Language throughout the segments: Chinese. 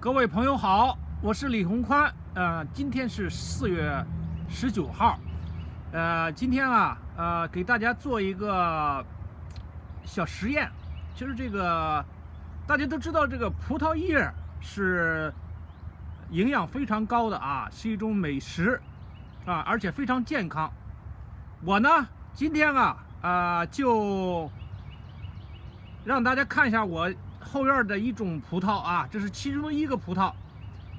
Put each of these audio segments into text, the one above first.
各位朋友好，我是李宏宽。呃，今天是四月十九号。呃，今天啊，呃，给大家做一个小实验，就是这个大家都知道，这个葡萄叶是营养非常高的啊，是一种美食啊，而且非常健康。我呢，今天啊，啊，就让大家看一下我。后院的一种葡萄啊，这是其中的一个葡萄，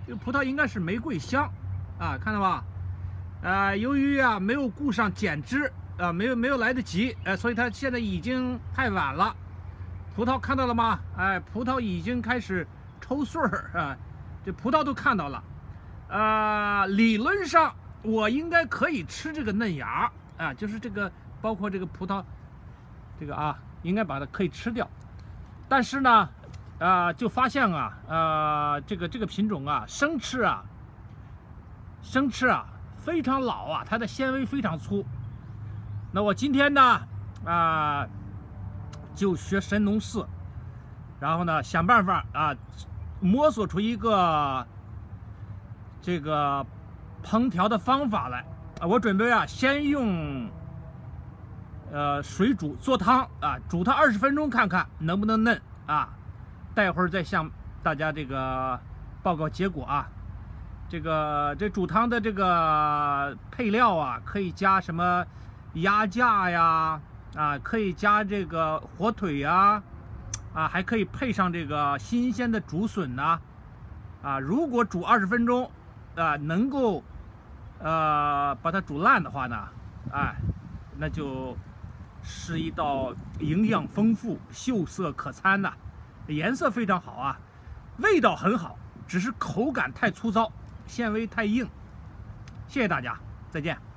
这个葡萄应该是玫瑰香啊，看到吧？呃，由于啊没有顾上剪枝啊，没有没有来得及，呃，所以它现在已经太晚了。葡萄看到了吗？哎，葡萄已经开始抽穗儿啊，这葡萄都看到了。呃，理论上我应该可以吃这个嫩芽啊，就是这个包括这个葡萄，这个啊，应该把它可以吃掉。但是呢。啊，就发现啊，呃，这个这个品种啊，生吃啊，生吃啊，非常老啊，它的纤维非常粗。那我今天呢，啊，就学神农氏，然后呢，想办法啊，摸索出一个这个烹调的方法来。啊，我准备啊，先用呃水煮做汤啊，煮它二十分钟，看看能不能嫩啊。待会儿再向大家这个报告结果啊。这个这煮汤的这个配料啊，可以加什么鸭架呀，啊，可以加这个火腿呀，啊，还可以配上这个新鲜的竹笋呐，啊，如果煮二十分钟，啊，能够呃把它煮烂的话呢，哎，那就是一道营养丰富、秀色可餐的。颜色非常好啊，味道很好，只是口感太粗糙，纤维太硬。谢谢大家，再见。